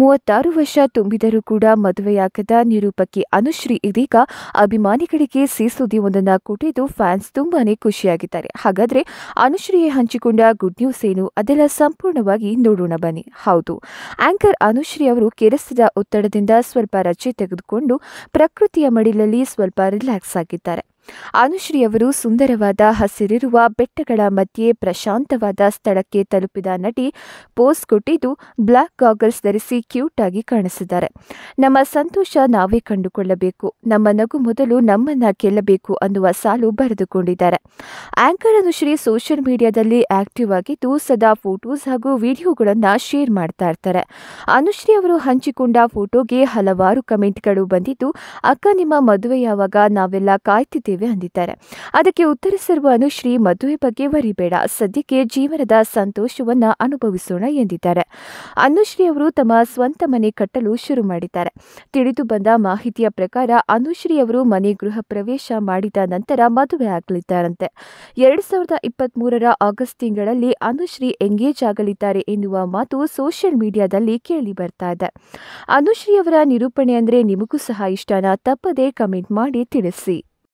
ಮೂವತ್ತಾರು ವರ್ಷ ತುಂಬಿದರೂ ಕೂಡ ಮದುವೆಯಾಗದ ನಿರೂಪಕಿ ಅನುಶ್ರೀ ಇದೀಗ ಅಭಿಮಾನಿಗಳಿಗೆ ಒಂದನ್ನು ಕೊಟ್ಟಿದ್ದು ಫ್ಯಾನ್ಸ್ ತುಂಬಾನೇ ಖುಷಿಯಾಗಿದ್ದಾರೆ. ಹಾಗಾದ್ರೆ ಅನುಶ್ರೀಯೇ ಹಂಚಿಕೊಂಡ ಗುಡ್ ನ್ಯೂಸ್ ಏನು? ಅದೆಲ್ಲ ಸಂಪೂರ್ಣವಾಗಿ ನೋಡೋಣ ಬನ್ನಿ. ಹೌದು, ಆಂಕರ್ ಅನುಶ್ರೀ ಅವರು ಕೆರೆಸದ ಒತ್ತಡದಿಂದ ಸ್ವಲ್ಪ ರಜೆ ತೆಗೆದುಕೊಂಡು ಪ್ರಕೃತಿಯ ಮಡಿಲಲ್ಲಿ ಸ್ವಲ್ಪ ರಿಲ್ಯಾಕ್ಸ್ ಆಗಿದ್ದಾರೆ. ಅನುಶ್ರೀ ಅವರು ಸುಂದರವಾದ ಹಸಿರಿರುವ ಬೆಟ್ಟಗಳ ಮಧ್ಯೆ ಪ್ರಶಾಂತವಾದ ಸ್ಥಳಕ್ಕೆ ತಲುಪಿದ ನಟಿ ಪೋಸ್ ಕೊಟ್ಟಿದ್ದು ಬ್ಲ್ಯಾಕ್ ಗಾಗಲ್ಸ್ ಧರಿಸಿ ಕ್ಯೂಟ್ ಆಗಿ ಕಾಣಿಸಿದ್ದಾರೆ. ನಮ್ಮ ಸಂತೋಷ ನಾವೇ ಕಂಡುಕೊಳ್ಳಬೇಕು. ನಮ್ಮ ನಗು ಮೊದಲು ನಮ್ಮನ್ನ ಗೆಲ್ಲಬೇಕು ಅನ್ನುವ ಸಾಲು ಬರೆದುಕೊಂಡಿದ್ದಾರೆ. ಆಂಕರ್ ಅನುಶ್ರೀ ಸೋಷಿಯಲ್ ಮೀಡಿಯಾದಲ್ಲಿ ಆಕ್ಟಿವ್ ಆಗಿದ್ದು ಸದಾ ಫೋಟೋಸ್ ಹಾಗೂ ವಿಡಿಯೋಗಳನ್ನು ಶೇರ್ ಮಾಡ್ತಾ ಇರ್ತಾರೆ. ಅನುಶ್ರೀ ಅವರು ಹಂಚಿಕೊಂಡ ಫೋಟೋಗೆ ಹಲವಾರು ಕಮೆಂಟ್ಗಳು ಬಂದಿದ್ದು, ಅಕ್ಕ, ನಿಮ್ಮ ಮದುವೆ ಯಾವಾಗ? ನಾವೆಲ್ಲ ಕಾಯ್ತಿದ್ದೇವೆ. ಅಂದಿದ್ದಾರೆ. ಅದಕ್ಕೆ ಉತ್ತರಿಸಿರುವ ಅನುಶ್ರೀ, ಮದುವೆ ಬಗ್ಗೆ ವರಿಬೇಡ. ಸದ್ಯಕ್ಕೆ ಜೀವನದ ಸಂತೋಷವನ್ನ ಅನುಭವಿಸೋಣ ಎಂದಿದ್ದಾರೆ. ಅನುಶ್ರೀ ಅವರು ತಮ್ಮ ಸ್ವಂತ ಮನೆ ಕಟ್ಟಲು ಶುರು ಮಾಡಿದ್ದಾರೆ. ತಿಳಿದು ಬಂದ ಮಾಹಿತಿಯ ಪ್ರಕಾರ ಅನುಶ್ರೀ ಅವರು ಮನೆ ಗೃಹ ಪ್ರವೇಶ ಮಾಡಿದ ನಂತರ ಮದುವೆ ಆಗಲಿದ್ದಾರಂತೆ. ಎರಡು ಸಾವಿರದ ಇಪ್ಪತ್ತ್ ಮೂರರ ಆಗಸ್ಟ್ ತಿಂಗಳಲ್ಲಿ ಅನುಶ್ರೀ ಎಂಗೇಜ್ ಆಗಲಿದ್ದಾರೆ ಎನ್ನುವ ಮಾತು ಸೋಷಿಯಲ್ ಮೀಡಿಯಾದಲ್ಲಿ ಕೇಳಿ ಬರ್ತಾ ಇದೆ. ಅನುಶ್ರೀ ಅವರ ನಿರೂಪಣೆ ಅಂದ್ರೆ ನಿಮಗೂ ಸಹ ಇಷ್ಟನಾ? ತಪ್ಪದೇ ಕಮೆಂಟ್ ಮಾಡಿ ತಿಳಿಸಿ.